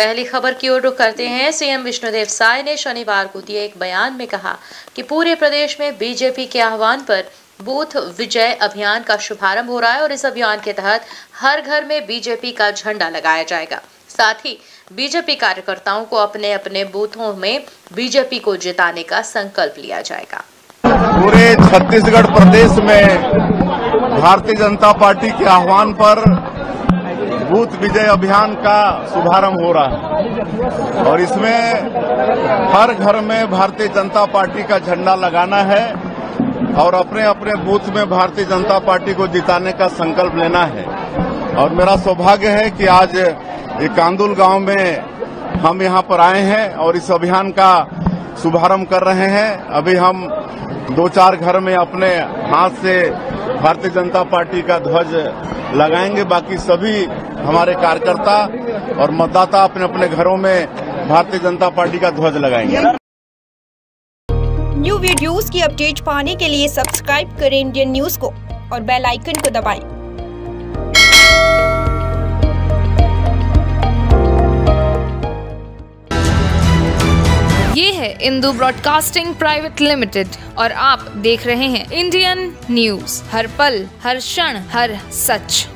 पहली खबर की ओर रुख करते हैं। सीएम विष्णुदेव साय ने शनिवार को दिए एक बयान में कहा कि पूरे प्रदेश में बीजेपी के आह्वान पर बूथ विजय अभियान का शुभारंभ हो रहा है और इस अभियान के तहत हर घर में बीजेपी का झंडा लगाया जाएगा। साथ ही बीजेपी कार्यकर्ताओं को अपने अपने बूथों में बीजेपी को जिताने का संकल्प लिया जाएगा। पूरे छत्तीसगढ़ प्रदेश में भारतीय जनता पार्टी के आह्वान पर बूथ विजय अभियान का शुभारंभ हो रहा है। और इसमें हर घर में भारतीय जनता पार्टी का झंडा लगाना है और अपने अपने बूथ में भारतीय जनता पार्टी को जिताने का संकल्प लेना है। और मेरा सौभाग्य है कि आज ये कांदुल गाँव में हम यहाँ पर आए हैं और इस अभियान का शुभारंभ कर रहे हैं। अभी हम दो चार घर में अपने हाथ से भारतीय जनता पार्टी का ध्वज लगाएँगे। बाकी सभी हमारे कार्यकर्ता और मतदाता अपने अपने घरों में भारतीय जनता पार्टी का ध्वज लगाएँगे। न्यू वीडियोस की अपडेट पाने के लिए सब्सक्राइब करें इंडियन न्यूज़ को और बेल आइकन को दबाएँ। ये है इंदू ब्रॉडकास्टिंग प्राइवेट लिमिटेड और आप देख रहे हैं इंडियन न्यूज़ हर पल हर क्षण हर सच।